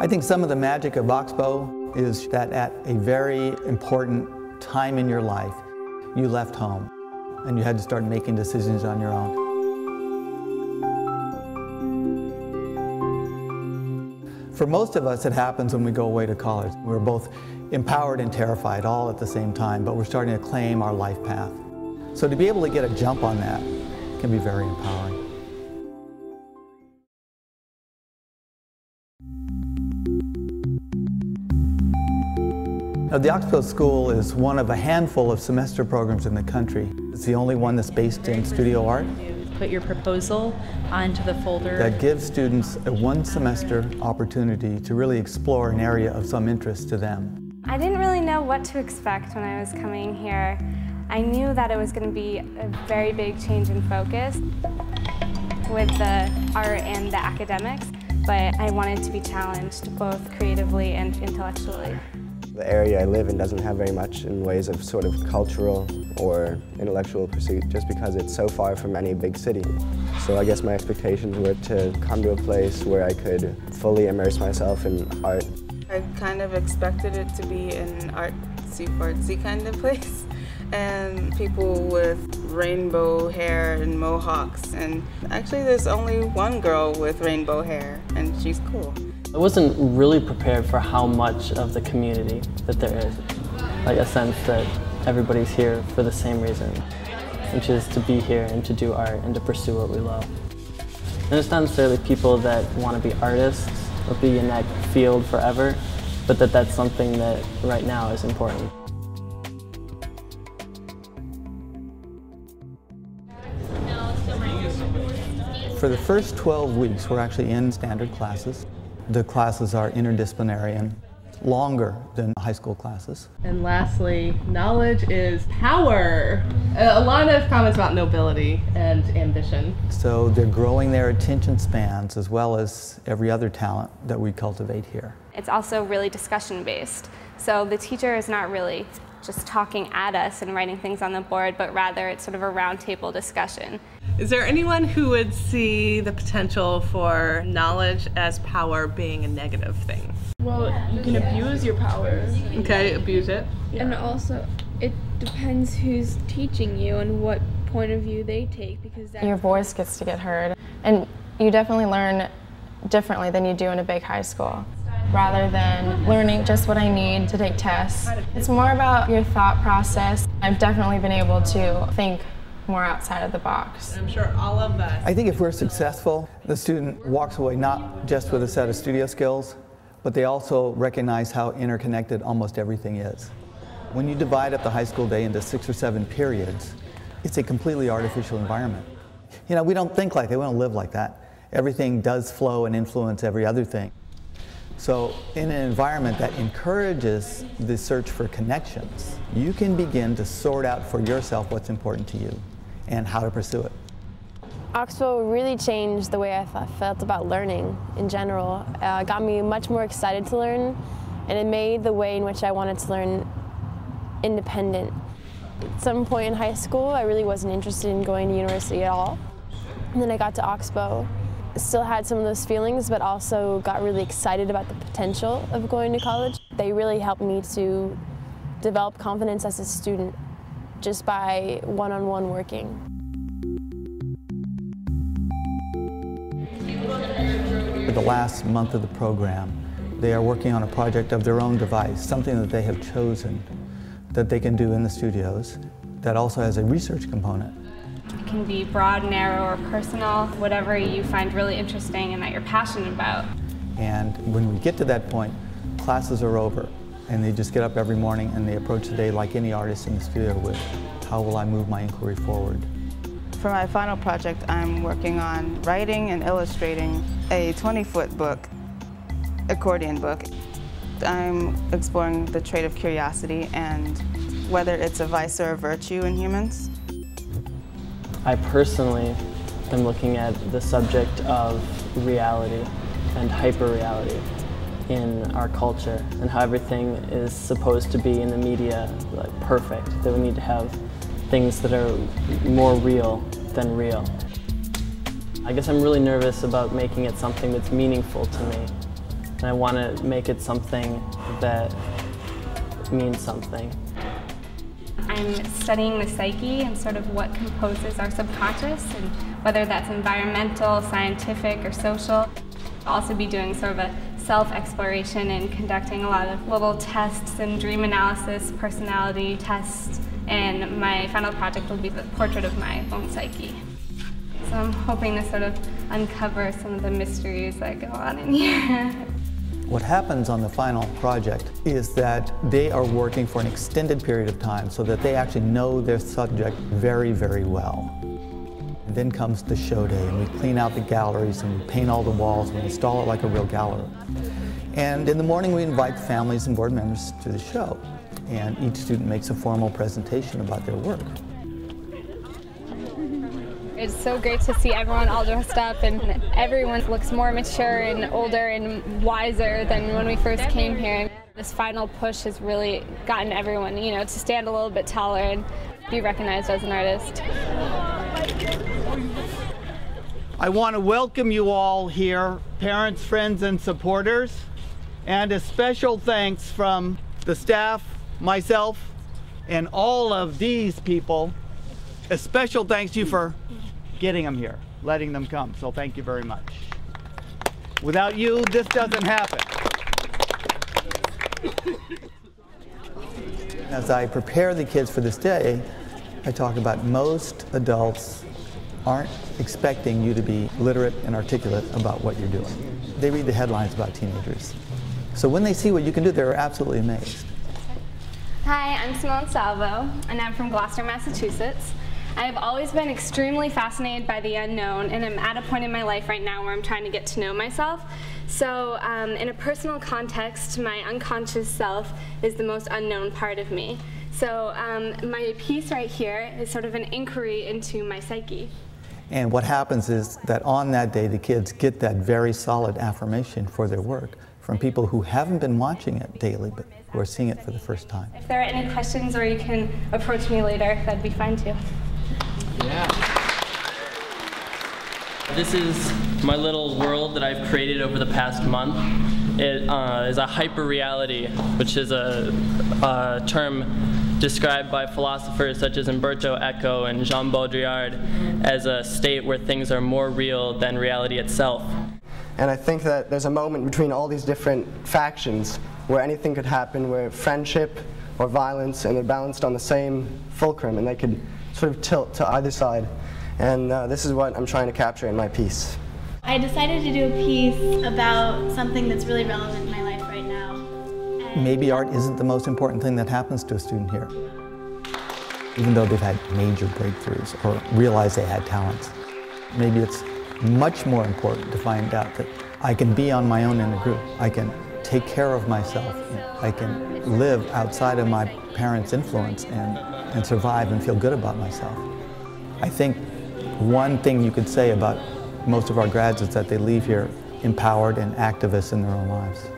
I think some of the magic of Oxbow is that at a very important time in your life, you left home and you had to start making decisions on your own. For most of us, it happens when we go away to college. We're both empowered and terrified all at the same time, but we're starting to claim our life path. So to be able to get a jump on that can be very empowering. Now, the Oxbow School is one of a handful of semester programs in the country. It's the only one that's based in studio art. Put your proposal onto the folder. That gives students a one semester opportunity to really explore an area of some interest to them. I didn't really know what to expect when I was coming here. I knew that it was going to be a very big change in focus with the art and the academics, but I wanted to be challenged both creatively and intellectually. The area I live in doesn't have very much in ways of sort of cultural or intellectual pursuit just because it's so far from any big city. So I guess my expectations were to come to a place where I could fully immerse myself in art. I kind of expected it to be an artsy fartsy kind of place and people with rainbow hair and mohawks and actually there's only one girl with rainbow hair and she's cool. I wasn't really prepared for how much of the community that there is. Like a sense that everybody's here for the same reason, which is to be here and to do art and to pursue what we love. And it's not necessarily people that want to be artists or be in that field forever, but that that's something that right now is important. For the first 12 weeks, we're actually in standard classes. The classes are interdisciplinary and longer than high school classes. And lastly, knowledge is power. A lot of comments about nobility and ambition. So they're growing their attention spans as well as every other talent that we cultivate here. It's also really discussion based. So the teacher is not really just talking at us and writing things on the board, but rather it's sort of a roundtable discussion. Is there anyone who would see the potential for knowledge as power being a negative thing? Well, you can abuse your power. Okay, abuse it. Yeah. And also, it depends who's teaching you and what point of view they take because your voice gets to get heard, and you definitely learn differently than you do in a big high school rather than learning just what I need to take tests. It's more about your thought process. I've definitely been able to think more outside of the box. I'm sure all of us. I think if we're successful, the student walks away not just with a set of studio skills, but they also recognize how interconnected almost everything is. When you divide up the high school day into six or seven periods, it's a completely artificial environment. You know, we don't think like that, we don't live like that. Everything does flow and influence every other thing. So in an environment that encourages the search for connections, you can begin to sort out for yourself what's important to you and how to pursue it. Oxbow really changed the way I felt about learning in general. Uh, got me much more excited to learn and it made the way in which I wanted to learn independent. At some point in high school, I really wasn't interested in going to university at all. And then I got to Oxbow still had some of those feelings, but also got really excited about the potential of going to college. They really helped me to develop confidence as a student just by one-on-one -on -one working. For the last month of the program, they are working on a project of their own device, something that they have chosen that they can do in the studios that also has a research component It can be broad, narrow, or personal, whatever you find really interesting and that you're passionate about. And when we get to that point, classes are over and they just get up every morning and they approach the day like any artist in the studio would. How will I move my inquiry forward? For my final project, I'm working on writing and illustrating a 20-foot book, accordion book. I'm exploring the trait of curiosity and whether it's a vice or a virtue in humans. I personally am looking at the subject of reality and hyperreality in our culture and how everything is supposed to be in the media like perfect, that we need to have things that are more real than real. I guess I'm really nervous about making it something that's meaningful to me And I want to make it something that means something. I'm studying the psyche and sort of what composes our subconscious and whether that's environmental, scientific, or social. I'll also be doing sort of a self-exploration and conducting a lot of little tests and dream analysis, personality tests, and my final project will be the portrait of my own psyche. So I'm hoping to sort of uncover some of the mysteries that go on in here. What happens on the final project is that they are working for an extended period of time so that they actually know their subject very, very well. And then comes the show day, and we clean out the galleries, and we paint all the walls, and install it like a real gallery. And in the morning, we invite families and board members to the show, and each student makes a formal presentation about their work. It's so great to see everyone all dressed up and everyone looks more mature and older and wiser than when we first came here. This final push has really gotten everyone, you know, to stand a little bit taller and be recognized as an artist. I want to welcome you all here, parents, friends, and supporters, and a special thanks from the staff, myself, and all of these people. A special thanks to you for getting them here, letting them come. So thank you very much. Without you, this doesn't happen. As I prepare the kids for this day, I talk about most adults aren't expecting you to be literate and articulate about what you're doing. They read the headlines about teenagers. So when they see what you can do, they're absolutely amazed. Hi, I'm Simone Salvo, and I'm from Gloucester, Massachusetts. I have always been extremely fascinated by the unknown, and I'm at a point in my life right now where I'm trying to get to know myself. So, um, in a personal context, my unconscious self is the most unknown part of me. So, um, my piece right here is sort of an inquiry into my psyche. And what happens is that on that day, the kids get that very solid affirmation for their work from people who haven't been watching it daily, but who are seeing it for the first time. If there are any questions or you can approach me later, that'd be fine too. Yeah. This is my little world that I've created over the past month. It uh, is a hyper reality, which is a, a, term described by philosophers such as Umberto Eco and Jean Baudrillard as a state where things are more real than reality itself. And I think that there's a moment between all these different factions where anything could happen, where friendship or violence, and they're balanced on the same fulcrum, and they could sort of tilt to either side. And uh, this is what I'm trying to capture in my piece. I decided to do a piece about something that's really relevant Maybe art isn't the most important thing that happens to a student here, even though they've had major breakthroughs or realized they had talents. Maybe it's much more important to find out that I can be on my own in a group. I can take care of myself. I can live outside of my parents' influence and and survive and feel good about myself. I think one thing you could say about most of our grads is that they leave here empowered and activists in their own lives.